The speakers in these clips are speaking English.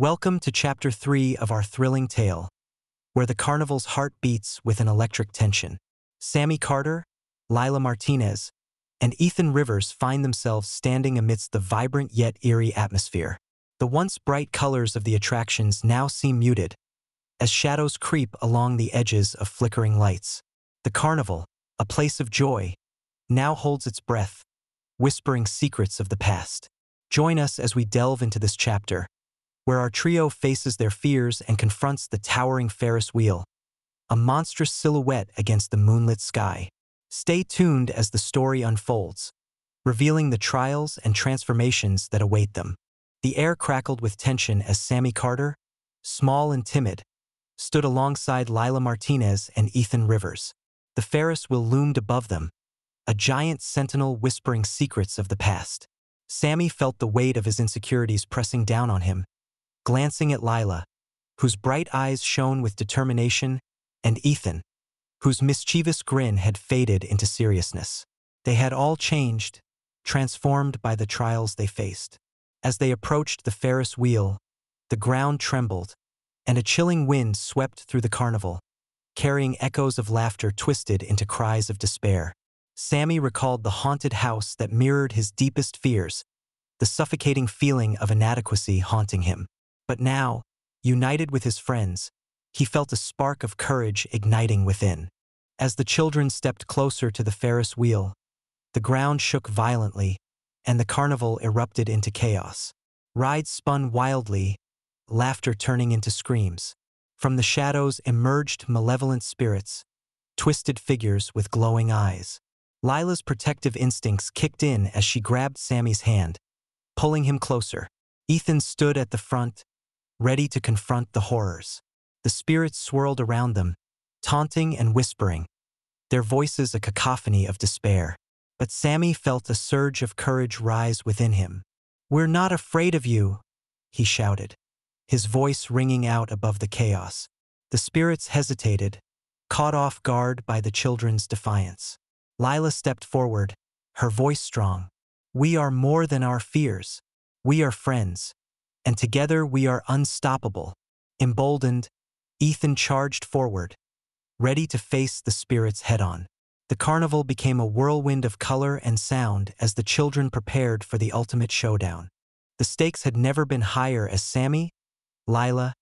Welcome to Chapter 3 of our thrilling tale, where the carnival's heart beats with an electric tension. Sammy Carter, Lila Martinez, and Ethan Rivers find themselves standing amidst the vibrant yet eerie atmosphere. The once bright colors of the attractions now seem muted, as shadows creep along the edges of flickering lights. The carnival, a place of joy, now holds its breath, whispering secrets of the past. Join us as we delve into this chapter, where our trio faces their fears and confronts the towering Ferris wheel, a monstrous silhouette against the moonlit sky. Stay tuned as the story unfolds, revealing the trials and transformations that await them. The air crackled with tension as Sammy Carter, small and timid, stood alongside Lila Martinez and Ethan Rivers. The Ferris wheel loomed above them, a giant sentinel whispering secrets of the past. Sammy felt the weight of his insecurities pressing down on him, glancing at Lila, whose bright eyes shone with determination, and Ethan, whose mischievous grin had faded into seriousness. They had all changed, transformed by the trials they faced. As they approached the Ferris wheel, the ground trembled, and a chilling wind swept through the carnival, carrying echoes of laughter twisted into cries of despair. Sammy recalled the haunted house that mirrored his deepest fears, the suffocating feeling of inadequacy haunting him. But now, united with his friends, he felt a spark of courage igniting within. As the children stepped closer to the Ferris wheel, the ground shook violently, and the carnival erupted into chaos. Rides spun wildly, laughter turning into screams. From the shadows emerged malevolent spirits, twisted figures with glowing eyes. Lila's protective instincts kicked in as she grabbed Sammy's hand, pulling him closer. Ethan stood at the front, ready to confront the horrors. The spirits swirled around them, taunting and whispering, their voices a cacophony of despair. But Sammy felt a surge of courage rise within him. We're not afraid of you, he shouted, his voice ringing out above the chaos. The spirits hesitated, caught off guard by the children's defiance. Lila stepped forward, her voice strong. We are more than our fears. We are friends. And together we are unstoppable. Emboldened, Ethan charged forward, ready to face the spirits head-on. The carnival became a whirlwind of color and sound as the children prepared for the ultimate showdown. The stakes had never been higher as Sammy, Lila,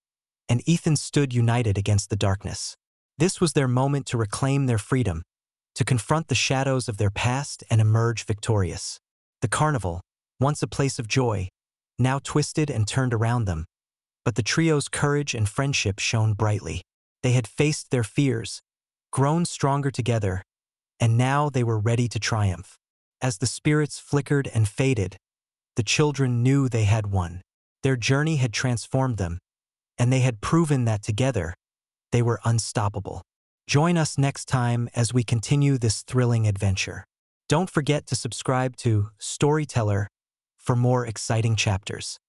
and Ethan stood united against the darkness. This was their moment to reclaim their freedom, to confront the shadows of their past and emerge victorious. The carnival, once a place of joy, now twisted and turned around them. But the trio's courage and friendship shone brightly. They had faced their fears, grown stronger together, and now they were ready to triumph. As the spirits flickered and faded, the children knew they had won. Their journey had transformed them, and they had proven that together, they were unstoppable. Join us next time as we continue this thrilling adventure. Don't forget to subscribe to Storyteller for more exciting chapters.